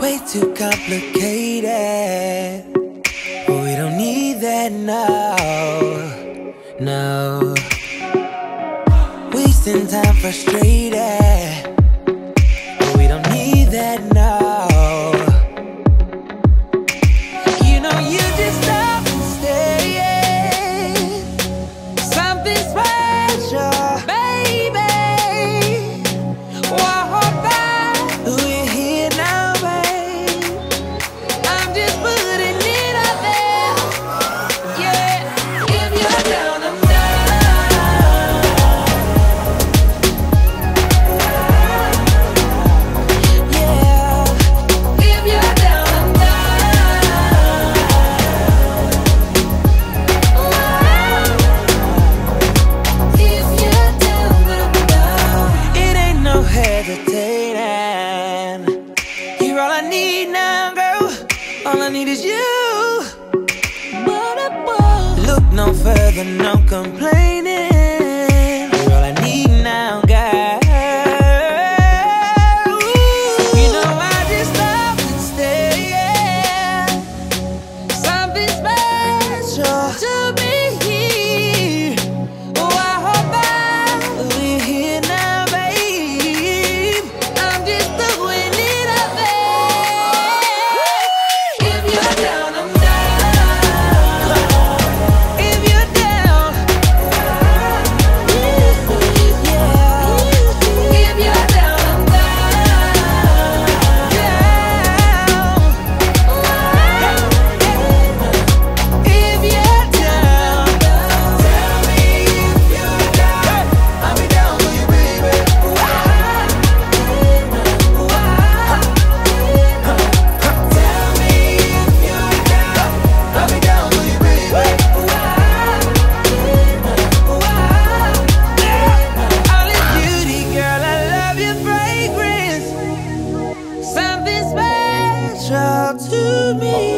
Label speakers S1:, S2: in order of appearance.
S1: Way too complicated. We don't need that now. No. Wasting time frustrated. all I need now, girl. All I need is you. Look no further, no complaining. All I need now, girl. You know I just love to stay. Something special. out to me.